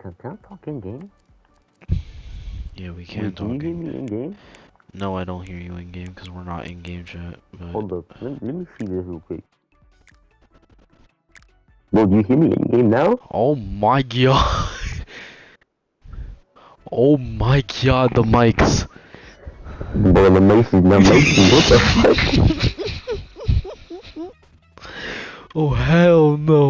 Can, can I talk in game? Yeah, we can Wait, talk. In me in game? No, I don't hear you in game because we're not in game chat. But Hold up. Let, let me see this real quick. Bro, do you hear me in game now? oh my god. oh my god, the mics. Bro, the mics is not mics. What the fuck? Oh hell no.